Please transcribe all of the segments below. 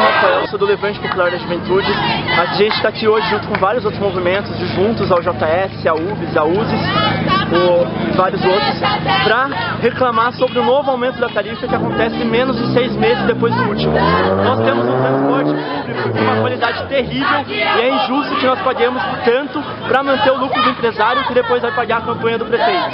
Rafael, sou do Levante Popular da Juventude. A gente está aqui hoje junto com vários outros movimentos, juntos ao JS, a UBS, a USES e vários outros, para reclamar sobre o novo aumento da tarifa que acontece menos de seis meses depois do último. Nós temos um transporte público de uma qualidade terrível e é injusto que nós paguemos tanto para manter o lucro do empresário que depois vai pagar a campanha do prefeito.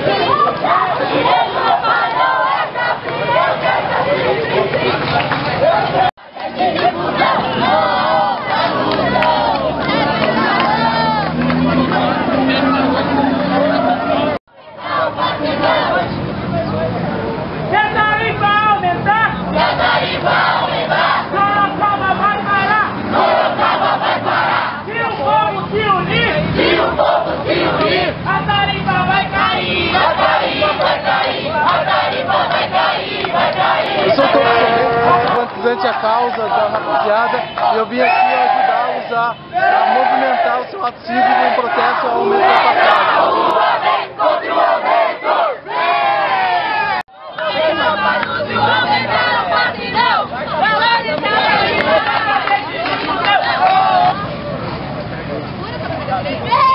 O dinheiro não vai não é passe. Eu quero passe livre Eu quero passe livre Se a tarifa aumentar, Se a tarifa aumentar, Sorocaba vai parar. Sorocaba vai parar. Se o povo se unir, Se o povo se unir, a tarifa vai cair. a tarifa vai cair, a tarifa vai cair, vai cair. Eu sou simpatizante à causa da rapaziada e eu vim aqui ajudá-los a, a movimentar o seu ato cívico em protesto ao aumento da passagem.